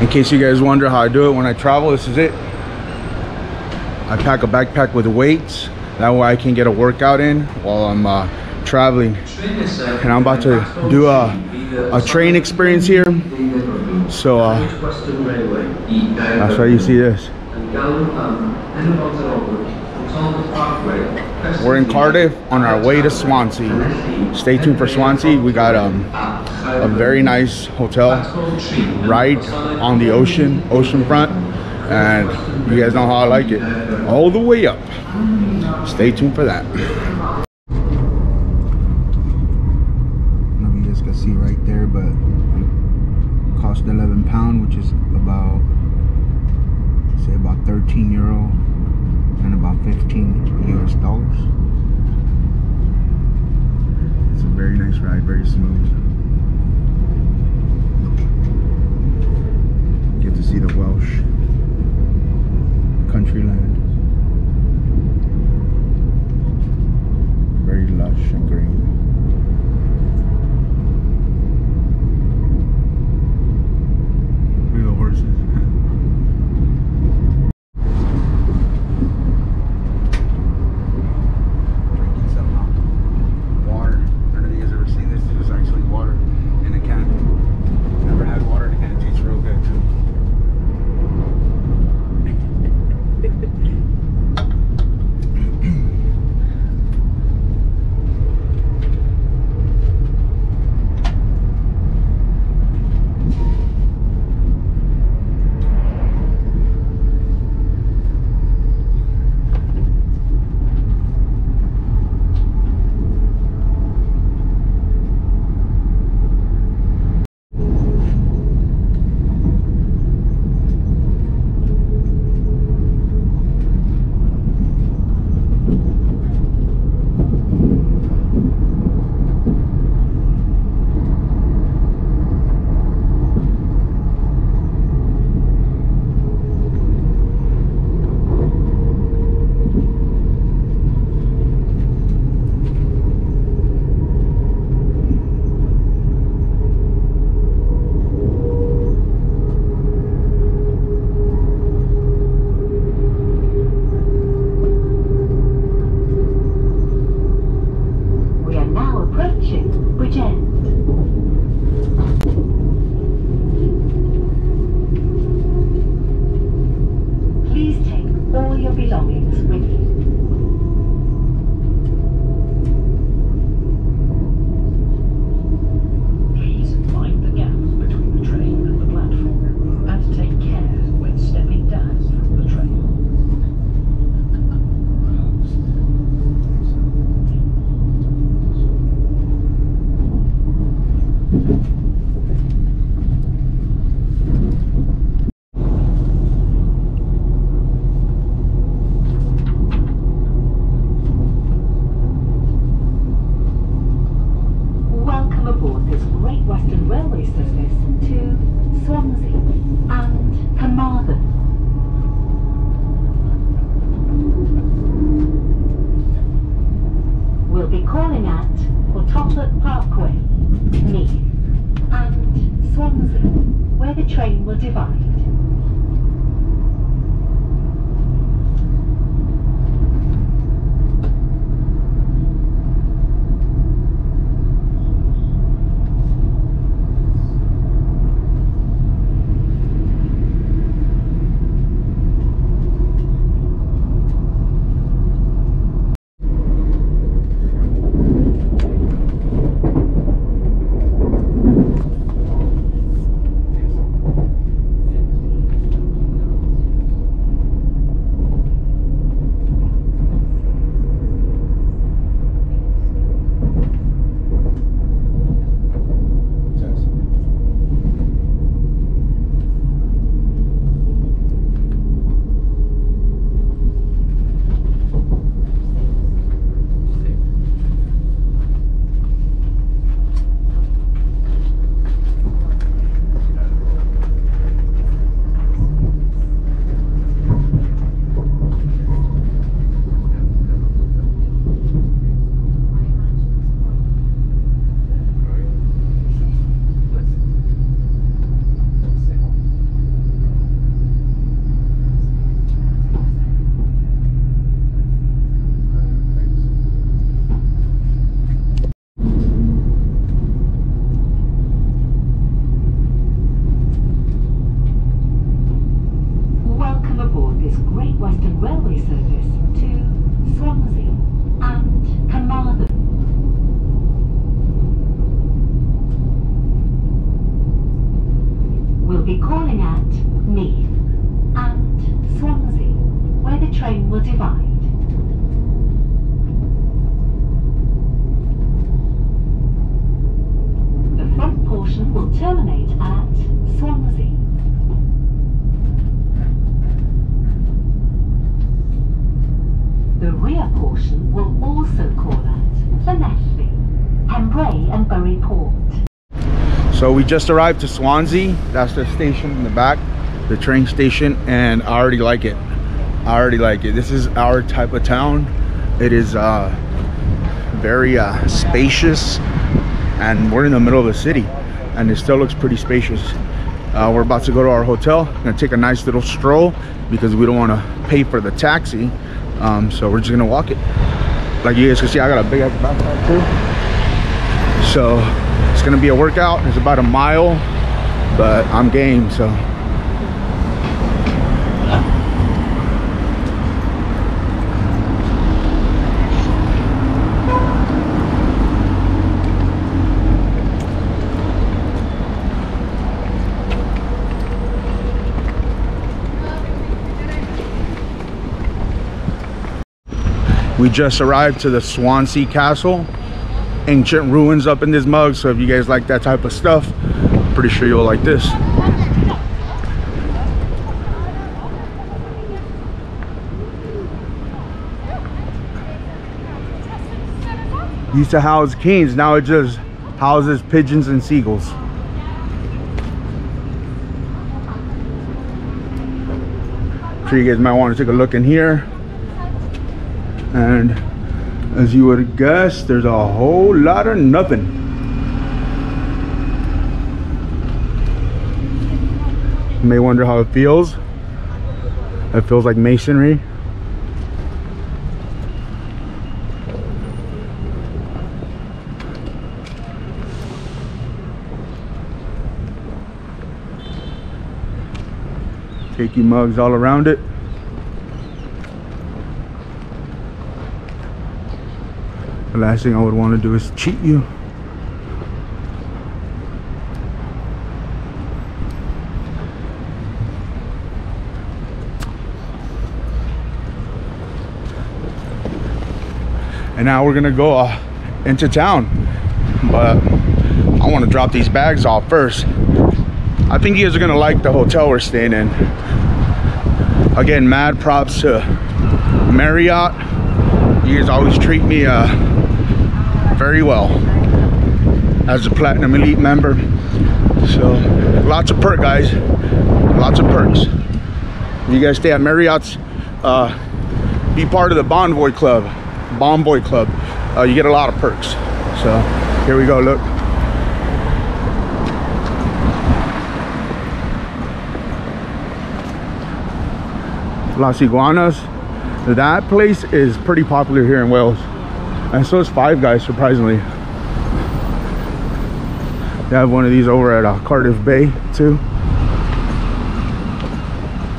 In case you guys wonder how I do it when I travel, this is it. I pack a backpack with weights. That way I can get a workout in while I'm uh, traveling. And I'm about to do a, a train experience here. So uh, that's why you see this. We're in Cardiff on our way to Swansea. Stay tuned for Swansea. We got um, a very nice hotel right on the ocean, ocean front. And you guys know how I like it. All the way up. Stay tuned for that. you guys can see right there, but it cost 11 pound, which is about say about 13 euro and about 15 US dollars. It's a very nice ride, very smooth. Get to see the Welsh country land. Train will divide. And Burry Port. So we just arrived to Swansea. That's the station in the back, the train station, and I already like it. I already like it. This is our type of town. It is uh, very uh, spacious, and we're in the middle of the city, and it still looks pretty spacious. Uh, we're about to go to our hotel. Gonna take a nice little stroll because we don't want to pay for the taxi. Um, so we're just gonna walk it. Like you guys can see, I got a big backpack too. So it's gonna be a workout. It's about a mile, but I'm game. So we just arrived to the Swansea Castle. Ancient ruins up in this mug. So if you guys like that type of stuff, pretty sure you'll like this. Used to house kings, now it just houses pigeons and seagulls. Sure you guys might want to take a look in here. And as you would guess, there's a whole lot of nothing. You may wonder how it feels. It feels like masonry. Takey mugs all around it. The last thing I would want to do is cheat you. And now we're gonna go uh, into town. But I want to drop these bags off first. I think you guys are gonna like the hotel we're staying in. Again, mad props to Marriott. You guys always treat me uh, very well as a Platinum Elite member. So lots of perk, guys. Lots of perks. If you guys stay at Marriott's, uh, be part of the Bonvoy Club, Bonvoy Club. Uh, you get a lot of perks. So here we go. Look. Las Iguanas. That place is pretty popular here in Wales. And so is Five Guys, surprisingly. They have one of these over at uh, Cardiff Bay, too.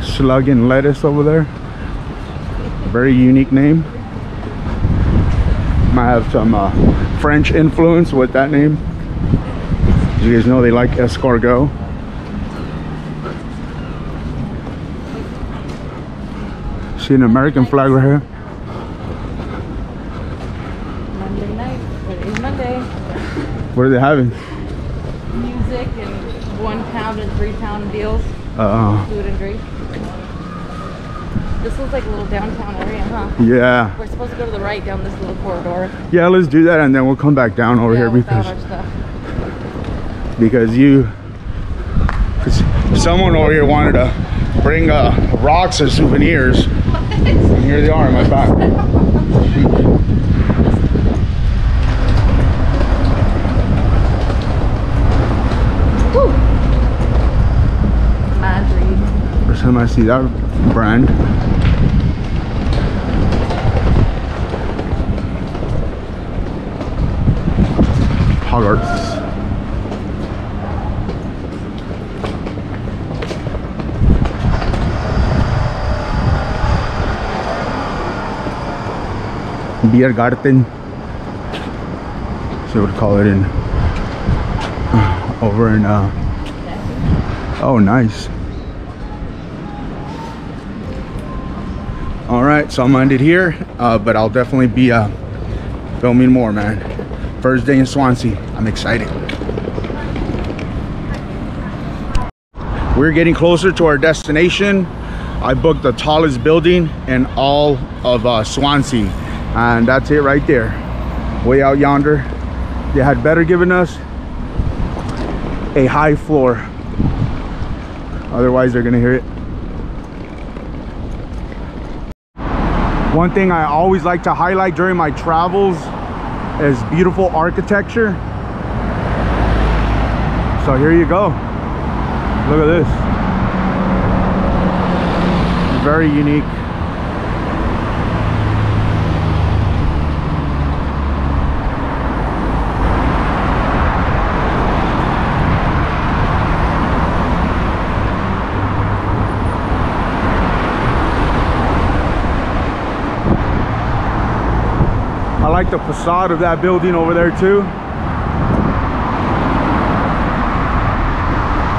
Slug and Lettuce over there. Very unique name. Might have some uh, French influence with that name. You guys know they like escargot. See an American flag right here. Monday night. It is Monday. What are they having? Music and one pound and three pound deals. Uh, Food and drink. This looks like a little downtown area, huh? yeah. We're supposed to go to the right down this little corridor. Yeah, let's do that and then we'll come back down over yeah, here because because you cause someone over here wanted to bring uh, rocks as souvenirs. And here they are in my back. I see that brand. Hogarth's. Beer garden. So would call it in over in uh, Oh, nice. So I'm gonna end it here, uh, but I'll definitely be uh, filming more, man. First day in Swansea. I'm excited. We're getting closer to our destination. I booked the tallest building in all of uh, Swansea. And that's it right there. Way out yonder. They had better given us a high floor. Otherwise, they're gonna hear it. One thing I always like to highlight during my travels is beautiful architecture. So here you go. Look at this. Very unique. Like the facade of that building over there too.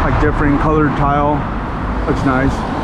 Like different colored tile. Looks nice.